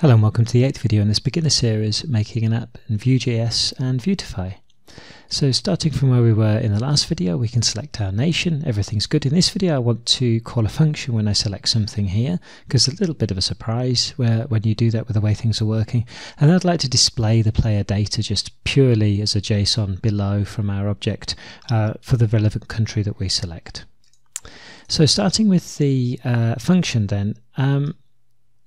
Hello and welcome to the eighth video in this beginner series making an app in Vue.js and Vuetify. So starting from where we were in the last video we can select our nation, everything's good. In this video I want to call a function when I select something here because a little bit of a surprise where when you do that with the way things are working and I'd like to display the player data just purely as a JSON below from our object uh, for the relevant country that we select. So starting with the uh, function then, um,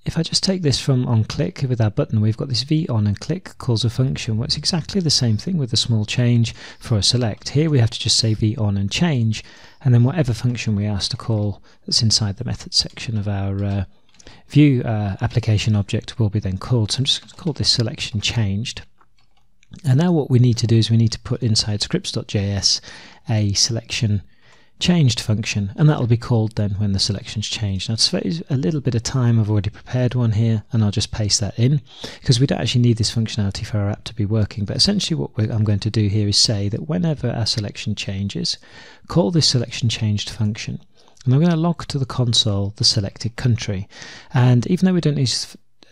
if I just take this from on click with our button, we've got this v on and click calls a function. Well, exactly the same thing with a small change for a select. Here we have to just say v on and change, and then whatever function we ask to call that's inside the method section of our uh, Vue uh, application object will be then called. So I'm just going to call this selection changed. And now what we need to do is we need to put inside scripts.js a selection changed function and that'll be called then when the selection's changed. Now to save a little bit of time I've already prepared one here and I'll just paste that in because we don't actually need this functionality for our app to be working but essentially what I'm going to do here is say that whenever our selection changes call this selection changed function and I'm going to log to the console the selected country and even though we don't need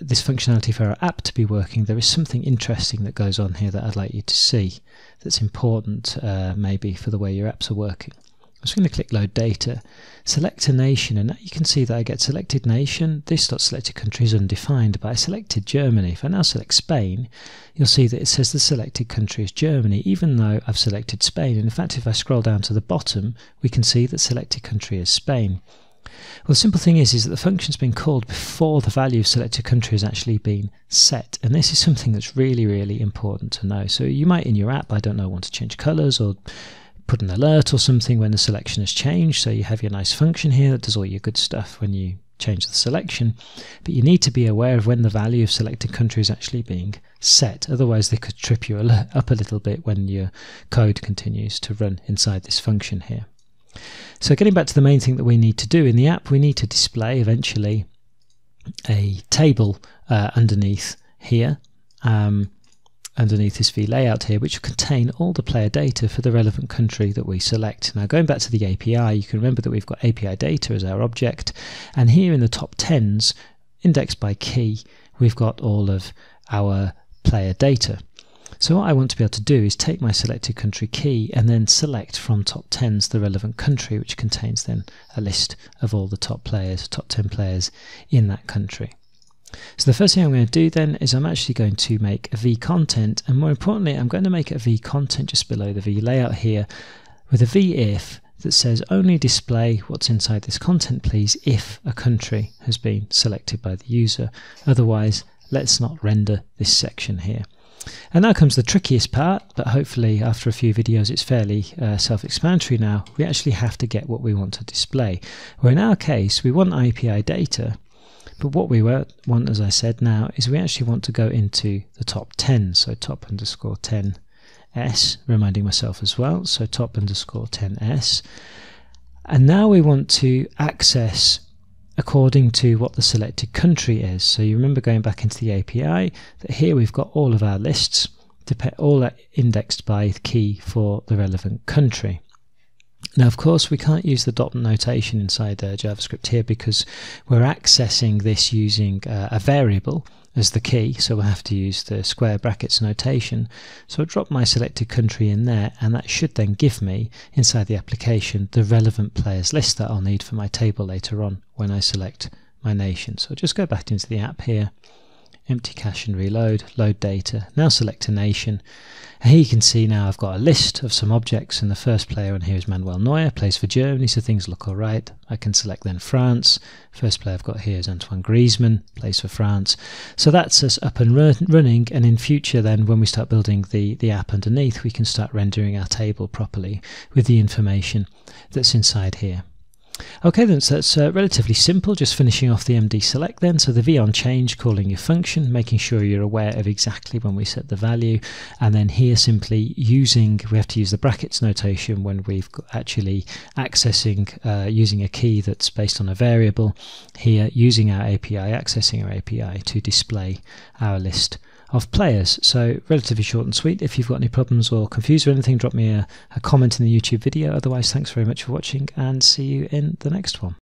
this functionality for our app to be working, there is something interesting that goes on here that I'd like you to see that's important uh, maybe for the way your apps are working. I'm just going to click load data, select a nation, and now you can see that I get selected nation. This dot selected country is undefined, but I selected Germany. If I now select Spain, you'll see that it says the selected country is Germany, even though I've selected Spain. And in fact, if I scroll down to the bottom, we can see that selected country is Spain. Well, the simple thing is, is that the function's been called before the value of selected country has actually been set. And this is something that's really, really important to know. So you might in your app, I don't know, want to change colors or put an alert or something when the selection has changed. So you have your nice function here that does all your good stuff when you change the selection. But you need to be aware of when the value of selected country is actually being set. Otherwise, they could trip you up a little bit when your code continues to run inside this function here. So getting back to the main thing that we need to do in the app, we need to display eventually a table uh, underneath here. Um, underneath this Vue layout here, which will contain all the player data for the relevant country that we select. Now going back to the API, you can remember that we've got API data as our object, and here in the top tens, indexed by key, we've got all of our player data. So what I want to be able to do is take my selected country key and then select from top tens the relevant country, which contains then a list of all the top players, top 10 players in that country. So the first thing I'm going to do then is I'm actually going to make a V content and more importantly I'm going to make a V content just below the V layout here with a V if that says only display what's inside this content please if a country has been selected by the user otherwise let's not render this section here. And now comes the trickiest part, but hopefully after a few videos it's fairly uh, self-explanatory now. We actually have to get what we want to display. Where in our case we want API data, but what we want, as I said now, is we actually want to go into the top 10. So top underscore 10s, reminding myself as well. So top underscore 10s. And now we want to access according to what the selected country is. So you remember going back into the API that here we've got all of our lists, all indexed by key for the relevant country. Now, of course, we can't use the dot notation inside uh, JavaScript here because we're accessing this using uh, a variable as the key, so we'll have to use the square brackets notation. So I'll drop my selected country in there, and that should then give me, inside the application, the relevant players list that I'll need for my table later on when I select my nation. So I'll just go back into the app here empty cache and reload, load data, now select a nation. And here you can see now I've got a list of some objects and the first player on here is Manuel Neuer, plays for Germany, so things look alright. I can select then France. First player I've got here is Antoine Griezmann, plays for France. So that's us up and run running and in future then when we start building the, the app underneath we can start rendering our table properly with the information that's inside here. Okay then, so that's uh, relatively simple, just finishing off the MD select then. So the v on change calling your function, making sure you're aware of exactly when we set the value. And then here simply using, we have to use the brackets notation when we've actually accessing, uh, using a key that's based on a variable. Here using our API, accessing our API to display our list of players. So relatively short and sweet. If you've got any problems or confused or anything, drop me a, a comment in the YouTube video. Otherwise, thanks very much for watching and see you in the next one.